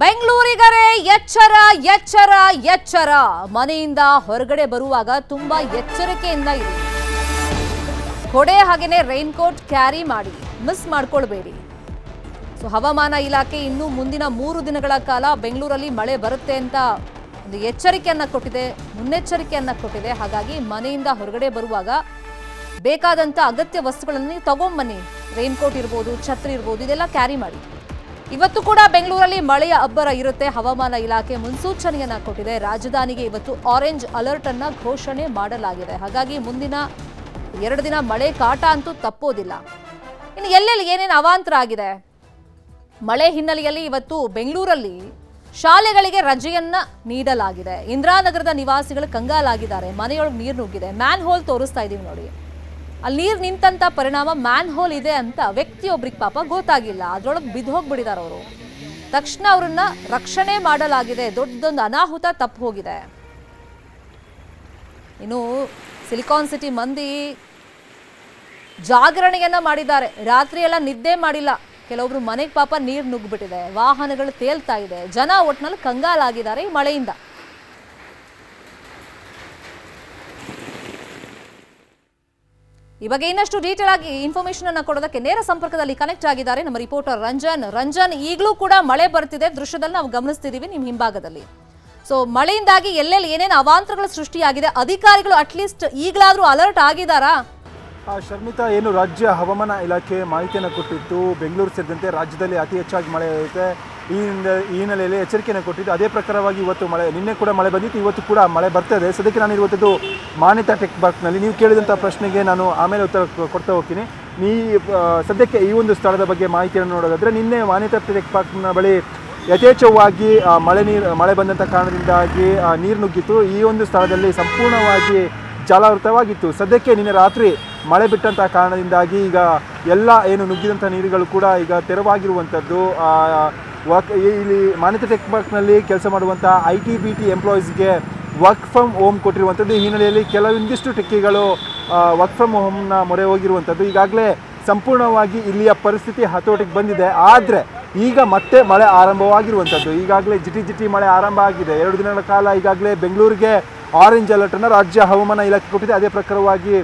ಬೆಂಗಳೂರಿಗರೇ ಎಚ್ಚರ ಎಚ್ಚರ ಎಚ್ಚರ. ಮನೆಯಿಂದ ಹೊರಗಡೆ ಬರುವಾಗ ತುಂಬಾ ಎಚ್ಚರಿಕೆಯಿಂದ ಇರಿ. ಕೊಡೆ ಹಾಗೆಯೇ ರೈನ್ ಕೋಟ್ ಕ್ಯಾರಿ ಮಾಡಿ. ಮಿಸ್ ಮಾಡ್ಕೊಳ್ಬೇಡಿ. ಸೊ ಹವಾಮಾನ ಇಲಾಖೆ ಇನ್ನು ಮುಂದಿನ ಮೂರು ದಿನಗಳ ಕಾಲ ಬೆಂಗಳೂರಲ್ಲಿ ಮಳೆ ಬರುತ್ತೆ ಅಂತ ಒಂದು ಎಚ್ಚರಿಕೆಯನ್ನ ಕೊಟ್ಟಿದೆ, ಮುನ್ನೆಚ್ಚರಿಕೆಯನ್ನ ಕೊಟ್ಟಿದೆ. ಹಾಗಾಗಿ ಮನೆಯಿಂದ ಹೊರಗಡೆ ಬರುವಾಗ ಬೇಕಾದಂಥ ಅಗತ್ಯ ವಸ್ತುಗಳನ್ನು ತಗೊಂಬನ್ನಿ. ರೈನ್ ಕೋಟ್ ಇರ್ಬೋದು, ಛತ್ರಿ ಇರ್ಬೋದು, ಇದೆಲ್ಲ ಕ್ಯಾರಿ ಮಾಡಿ. ಇವತ್ತು ಕೂಡ ಬೆಂಗಳೂರಲ್ಲಿ ಮಳೆಯ ಅಬ್ಬರ ಇರುತ್ತೆ. ಹವಾಮಾನ ಇಲಾಖೆ ಮುನ್ಸೂಚನೆಯನ್ನ ಕೊಟ್ಟಿದೆ. ರಾಜಧಾನಿಗೆ ಇವತ್ತು ಆರೆಂಜ್ ಅಲರ್ಟ್ ಅನ್ನ ಘೋಷಣೆ ಮಾಡಲಾಗಿದೆ. ಹಾಗಾಗಿ ಮುಂದಿನ ಎರಡು ದಿನ ಮಳೆ ಕಾಟ ಅಂತೂ ತಪ್ಪೋದಿಲ್ಲ. ಇನ್ನು ಎಲ್ಲೆಲ್ಲಿ ಏನೇನು ಅವಾಂತರ ಆಗಿದೆ? ಮಳೆ ಹಿನ್ನೆಲೆಯಲ್ಲಿ ಇವತ್ತು ಬೆಂಗಳೂರಲ್ಲಿ ಶಾಲೆಗಳಿಗೆ ರಜೆಯನ್ನ ನೀಡಲಾಗಿದೆ. ಇಂದಿರಾನಗರದ ನಿವಾಸಿಗಳು ಕಂಗಾಲಾಗಿದ್ದಾರೆ. ಮನೆಯೊಳಗೆ ನೀರು ನುಗ್ಗಿದೆ. ಮ್ಯಾನ್ ಹೋಲ್ ತೋರಿಸ್ತಾ ಇದೀವಿ ನೋಡಿ. ಅಲ್ಲಿ ನೀರು ನಿಂತಂತ ಪರಿಣಾಮ ಮ್ಯಾನ್ ಹೋಲ್ ಇದೆ ಅಂತ ವ್ಯಕ್ತಿಯೊಬ್ರಿಗೆ ಪಾಪ ಗೊತ್ತಾಗಿಲ್ಲ. ಅದ್ರೊಳಗೆ ಬಿದ್ದು ಹೋಗ್ಬಿಟ್ಟಿದ್ದಾರೆ ಅವರು. ತಕ್ಷಣ ಅವರನ್ನ ರಕ್ಷಣೆ ಮಾಡಲಾಗಿದೆ. ದೊಡ್ಡದೊಂದು ಅನಾಹುತ ತಪ್ಪು ಹೋಗಿದೆ. ಇನ್ನು ಸಿಲಿಕಾನ್ ಸಿಟಿ ಮಂದಿ ಜಾಗರಣೆಯನ್ನ ಮಾಡಿದ್ದಾರೆ. ರಾತ್ರಿ ಎಲ್ಲ ನಿದ್ದೆ ಮಾಡಿಲ್ಲ. ಕೆಲವೊಬ್ರು ಮನೆಗೆ ಪಾಪ ನೀರು ನುಗ್ಗಿಬಿಟ್ಟಿದೆ. ವಾಹನಗಳು ತೇಲ್ತಾ ಇದೆ. ಜನ ಒಟ್ನಲ್ಲಿ ಕಂಗಾಲಾಗಿದ್ದಾರೆ ಈ ಮಳೆಯಿಂದ. ಈ ಬಗ್ಗೆ ಇನ್ನಷ್ಟು ಡೀಟೇಲ್ ಆಗಿ ಇನ್ಫಾರ್ಮೇಶನ್ ಅನ್ನು ಕೊಡೋದಕ್ಕೆ ನೇರ ಸಂಪರ್ಕದಲ್ಲಿ ಕನೆಕ್ಟ್ ಆಗಿದ್ದಾರೆ ನಮ್ಮ ರಿಪೋರ್ಟರ್ ರಂಜನ್. ರಂಜನ್, ಈಗಲೂ ಕೂಡ ಮಳೆ ಬರ್ತಿದೆ. ದೃಶ್ಯದಲ್ಲಿ ನಾವು ಗಮನಿಸ್ತಿದ್ದೀವಿ ನಿಮ್ಮ ಹಿಂಭಾಗದಲ್ಲಿ. ಸೊ ಮಳೆಯಿಂದಾಗಿ ಎಲ್ಲೆಲ್ಲಿ ಏನೇನು ಅವಾಂತರಗಳು ಸೃಷ್ಟಿಯಾಗಿದೆ? ಅಧಿಕಾರಿಗಳು ಅಟ್ಲೀಸ್ಟ್ ಈಗಲಾದರೂ ಅಲರ್ಟ್ ಆಗಿದ್ದಾರಾ? ಶರ್ಮಿತಾ, ಏನು ರಾಜ್ಯ ಹವಾಮಾನ ಇಲಾಖೆ ಮಾಹಿತಿಯನ್ನು ಕೊಟ್ಟಿತ್ತು. ಬೆಂಗಳೂರು ಸೇರಿದಂತೆ ರಾಜ್ಯದಲ್ಲಿ ಅತಿ ಹೆಚ್ಚಾಗಿ ಮಳೆ ಇರುತ್ತೆ ಈ ಹಿಂದೆ ಈ ಹಿನ್ನೆಲೆಯಲ್ಲಿ ಎಚ್ಚರಿಕೆಯನ್ನು ಕೊಟ್ಟಿದ್ದು ಅದೇ ಪ್ರಕಾರವಾಗಿ ಇವತ್ತು ಮಳೆ, ನಿನ್ನೆ ಕೂಡ ಮಳೆ ಬಂದಿತ್ತು, ಇವತ್ತು ಕೂಡ ಮಳೆ ಬರ್ತದೆ. ಸದ್ಯಕ್ಕೆ ನಾನು ಇವತ್ತಿದ್ದು ಮಾನ್ಯತಾ ಟೆಕ್ ಪಾರ್ಕ್ನಲ್ಲಿ. ನೀವು ಕೇಳಿದಂಥ ಪ್ರಶ್ನೆಗೆ ನಾನು ಆಮೇಲೆ ಉತ್ತರ ಕೊಡ್ತಾ ಹೋಗ್ತೀನಿ. ನೀ ಸದ್ಯಕ್ಕೆ ಈ ಒಂದು ಸ್ಥಳದ ಬಗ್ಗೆ ಮಾಹಿತಿಯನ್ನು ನೋಡೋದಾದರೆ, ನಿನ್ನೆ ಮಾನ್ಯತಾ ಟೆಕ್ ಪಾರ್ಕ್ನ ಬಳಿ ಯಥೇಚ್ಛವಾಗಿ ಮಳೆ ನೀರು, ಮಳೆ ಬಂದಂಥ ಕಾರಣದಿಂದಾಗಿ ನೀರು ನುಗ್ಗಿತ್ತು. ಈ ಒಂದು ಸ್ಥಳದಲ್ಲಿ ಸಂಪೂರ್ಣವಾಗಿ ಜಾಲಾವೃತವಾಗಿತ್ತು. ಸದ್ಯಕ್ಕೆ ನಿನ್ನೆ ರಾತ್ರಿ ಮಳೆ ಬಿಟ್ಟಂಥ ಕಾರಣದಿಂದಾಗಿ ಈಗ ಎಲ್ಲ ಏನು ನುಗ್ಗಿದಂಥ ನೀರುಗಳು ಕೂಡ ಈಗ ತೆರವಾಗಿರುವಂಥದ್ದು ವರ್ಕ್ ಇಲ್ಲಿ ಮಾನ್ಯತೆ ಟೆಕ್ ಪಾರ್ಕ್ನಲ್ಲಿ ಕೆಲಸ ಮಾಡುವಂಥ ಐ ಟಿ ಬಿ ಟಿ ಎಂಪ್ಲಾಯೀಸ್ಗೆ ವರ್ಕ್ ಫ್ರಮ್ ಹೋಮ್ ಕೊಟ್ಟಿರುವಂಥದ್ದು ಈ ಹಿನ್ನೆಲೆಯಲ್ಲಿ ಕೆಲವೊಂದಿಷ್ಟು ಟೆಕ್ಕಿಗಳು ವರ್ಕ್ ಫ್ರಮ್ ಹೋಮ್ನ ಮೊರೆ ಹೋಗಿರುವಂಥದ್ದು ಈಗಾಗಲೇ ಸಂಪೂರ್ಣವಾಗಿ ಇಲ್ಲಿಯ ಪರಿಸ್ಥಿತಿ ಹತೋಟಿಗೆ ಬಂದಿದೆ. ಆದರೆ ಈಗ ಮತ್ತೆ ಮಳೆ ಆರಂಭವಾಗಿರುವಂಥದ್ದು ಈಗಾಗಲೇ ಜಿಟಿ ಜಿಟಿ ಮಳೆ ಆರಂಭ ಆಗಿದೆ. ಎರಡು ದಿನಗಳ ಕಾಲ ಈಗಾಗಲೇ ಬೆಂಗಳೂರಿಗೆ ಆರೆಂಜ್ ಅಲರ್ಟನ್ನು ರಾಜ್ಯ ಹವಾಮಾನ ಇಲಾಖೆ ಕೊಟ್ಟಿದೆ. ಅದೇ ಪ್ರಕಾರವಾಗಿ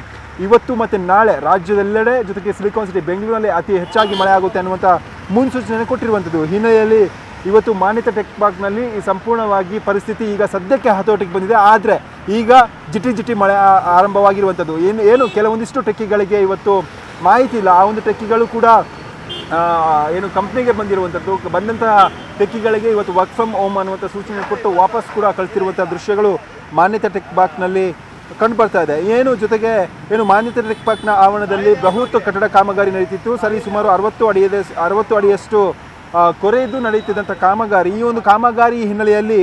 ಇವತ್ತು ಮತ್ತು ನಾಳೆ ರಾಜ್ಯದೆಲ್ಲೆಡೆ, ಜೊತೆಗೆ ಸಿಲಿಕಾನ್ ಸಿಟಿ ಬೆಂಗಳೂರಿನಲ್ಲಿ ಅತಿ ಹೆಚ್ಚಾಗಿ ಮಳೆ ಆಗುತ್ತೆ ಅನ್ನುವಂಥ ಮುನ್ಸೂಚನೆ ಕೊಟ್ಟಿರುವಂಥದ್ದು. ಹಿನ್ನೆಲೆಯಲ್ಲಿ ಇವತ್ತು ಮಾನ್ಯತೆ ಟೆಕ್ ಪಾರ್ಕ್ನಲ್ಲಿ ಈ ಸಂಪೂರ್ಣವಾಗಿ ಪರಿಸ್ಥಿತಿ ಈಗ ಸದ್ಯಕ್ಕೆ ಹತೋಟಿಗೆ ಬಂದಿದೆ. ಆದರೆ ಈಗ ಜಿಟಿ ಜಿಟಿ ಮಳೆ ಆರಂಭವಾಗಿರುವಂಥದ್ದು. ಏನು ಏನು ಕೆಲವೊಂದಿಷ್ಟು ಟೆಕ್ಕಿಗಳಿಗೆ ಇವತ್ತು ಮಾಹಿತಿ ಇಲ್ಲ. ಆ ಒಂದು ಟೆಕ್ಕಿಗಳು ಕೂಡ ಏನು ಕಂಪ್ನಿಗೆ ಬಂದಿರುವಂಥದ್ದು. ಬಂದಂತಹ ಟೆಕ್ಕಿಗಳಿಗೆ ಇವತ್ತು ವರ್ಕ್ ಫ್ರಮ್ ಹೋಮ್ ಅನ್ನುವಂಥ ಸೂಚನೆ ಕೊಟ್ಟು ವಾಪಸ್ ಕೂಡ ಕಳಿಸಿರುವಂಥ ದೃಶ್ಯಗಳು ಮಾನ್ಯತೆ ಟೆಕ್ ಪಾರ್ಕ್ನಲ್ಲಿ ಕಂಡು ಬರ್ತಾ ಇದೆ ಏನು ಜೊತೆಗೆ ಏನು ಮಾನ್ಯತೆ ಟೆಕ್ ಪಾರ್ಕ್ನ ಆವರಣದಲ್ಲಿ ಬಹುತ್ತು ಕಟ್ಟಡ ಕಾಮಗಾರಿ ನಡೀತಿತ್ತು. ಸರಿ, ಸುಮಾರು ಅರವತ್ತು ಅಡಿಯದ, ಅರವತ್ತು ಅಡಿಯಷ್ಟು ಕೊರೆದು ನಡೆಯುತ್ತಿದ್ದಂಥ ಕಾಮಗಾರಿ. ಈ ಒಂದು ಕಾಮಗಾರಿ ಹಿನ್ನೆಲೆಯಲ್ಲಿ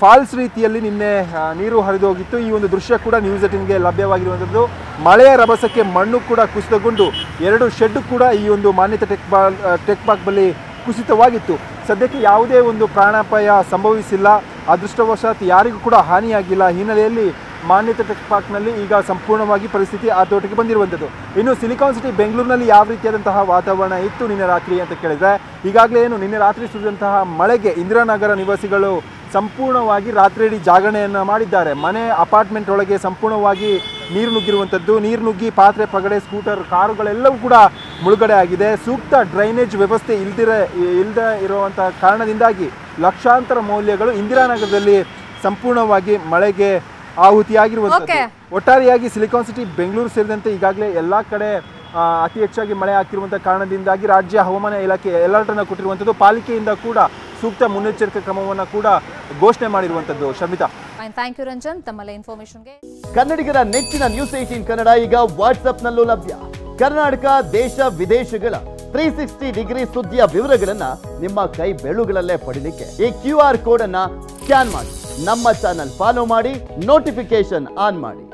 ಫಾಲ್ಸ್ ರೀತಿಯಲ್ಲಿ ನಿನ್ನೆ ನೀರು ಹರಿದು ಹೋಗಿತ್ತು. ಈ ಒಂದು ದೃಶ್ಯ ಕೂಡ ನ್ಯೂಸ್ ಏಟಿನ್ಗೆ ಲಭ್ಯವಾಗಿರುವಂಥದ್ದು. ಮಳೆಯ ರಭಸಕ್ಕೆ ಮಣ್ಣು ಕೂಡ ಕುಸಿತಗೊಂಡು, ಎರಡು ಶೆಡ್ ಕೂಡ ಈ ಒಂದು ಮಾನ್ಯತೆ ಟೆಕ್ ಬಾ ಟೆಕ್ ಪಾರ್ಕ್ ಬಳಿ ಕುಸಿತವಾಗಿತ್ತು. ಸದ್ಯಕ್ಕೆ ಯಾವುದೇ ಒಂದು ಪ್ರಾಣಾಪಾಯ ಸಂಭವಿಸಿಲ್ಲ. ಅದೃಷ್ಟವಶಾತ್ ಯಾರಿಗೂ ಕೂಡ ಹಾನಿಯಾಗಿಲ್ಲ. ಹಿನ್ನೆಲೆಯಲ್ಲಿ ಮಾನ್ಯತೆ ಟೆಕ್ ಪಾರ್ಕ್ನಲ್ಲಿ ಈಗ ಸಂಪೂರ್ಣವಾಗಿ ಪರಿಸ್ಥಿತಿ ಆತೋಟಿಗೆ ಬಂದಿರುವಂಥದ್ದು. ಇನ್ನು ಸಿಲಿಕಾನ್ ಸಿಟಿ ಬೆಂಗಳೂರಿನಲ್ಲಿ ಯಾವ ರೀತಿಯಾದಂತಹ ವಾತಾವರಣ ಇತ್ತು ನಿನ್ನೆ ರಾತ್ರಿ ಅಂತ ಕೇಳಿದರೆ, ಈಗಾಗಲೇ ಏನು ನಿನ್ನೆ ರಾತ್ರಿ ಸುರಿದಂತಹ ಮಳೆಗೆ ಇಂದಿರಾನಗರ ನಿವಾಸಿಗಳು ಸಂಪೂರ್ಣವಾಗಿ ರಾತ್ರಿ ಇಡೀ ಜಾಗರಣೆಯನ್ನು ಮಾಡಿದ್ದಾರೆ. ಮನೆ, ಅಪಾರ್ಟ್ಮೆಂಟ್ ಒಳಗೆ ಸಂಪೂರ್ಣವಾಗಿ ನೀರು ನುಗ್ಗಿರುವಂಥದ್ದು. ನೀರು ನುಗ್ಗಿ ಪಾತ್ರೆ, ಪಗಡೆ, ಸ್ಕೂಟರ್, ಕಾರುಗಳೆಲ್ಲವೂ ಕೂಡ ಮುಳುಗಡೆ ಆಗಿದೆ. ಸೂಕ್ತ ಡ್ರೈನೇಜ್ ವ್ಯವಸ್ಥೆ ಇಲ್ದಿರ ಇಲ್ಲದೆ ಇರುವಂಥ ಕಾರಣದಿಂದಾಗಿ ಲಕ್ಷಾಂತರ ಮೌಲ್ಯಗಳು ಇಂದಿರಾನಗರದಲ್ಲಿ ಸಂಪೂರ್ಣವಾಗಿ ಮಳೆಗೆ ಆಹುತಿಯಾಗಿರುವಂಥದ್ದು. ಒಟ್ಟಾರೆಯಾಗಿ ಸಿಲಿಕಾನ್ ಸಿಟಿ ಬೆಂಗಳೂರು ಸೇರಿದಂತೆ ಈಗಾಗಲೇ ಎಲ್ಲ ಕಡೆ ಅತಿ ಹೆಚ್ಚಾಗಿ ಮಳೆ ಆಗ್ತಿರುವಂಥ ಕಾರಣದಿಂದಾಗಿ ರಾಜ್ಯ ಹವಾಮಾನ ಇಲಾಖೆ ಅಲರ್ಟ್ ಅನ್ನು ಕೊಟ್ಟಿರುವಂಥದ್ದು. ಪಾಲಿಕೆಯಿಂದ ಕೂಡ ಸೂಕ್ತ ಮುನ್ನೆಚ್ಚರಿಕೆ ಕ್ರಮವನ್ನು ಕೂಡ ಘೋಷಣೆ ಮಾಡಿರುವಂಥದ್ದು ಶಮಿತಾ ಥ್ಯಾಂಕ್ ಯು ರಂಜನ್ ತಮ್ಮಲ್ಲೇ ಇನ್ಫಾರ್ಮೇಶನ್ಗೆ ಕನ್ನಡಿಗರ ನೆಚ್ಚಿನ ನ್ಯೂಸ್ ಏಟೀನ್ ಕನ್ನಡ ಈಗ ವಾಟ್ಸ್ಆಪ್ನಲ್ಲೂ ಲಭ್ಯ. ಕರ್ನಾಟಕ ದೇಶ ವಿದೇಶಗಳ. ತ್ರೀ ಸಿಕ್ಸ್ಟಿ ಡಿಗ್ರಿ ಸುದ್ದಿಯ ವಿವರಗಳನ್ನ ನಿಮ್ಮ ಕೈ ಬೆಳುಗಳಲ್ಲೇ ಪಡೀಲಿಕ್ಕೆ ಈ ಕ್ಯೂ ಆರ್ ಕೋಡ್ ಅನ್ನ ಸ್ಕ್ಯಾನ್ ಮಾಡಿ. ನಮ್ಮ ಚಾನಲ್ ಫಾಲೋ ಮಾಡಿ ನೋಟಿಫಿಕೇಶನ್ ಆನ್ ಮಾಡಿ.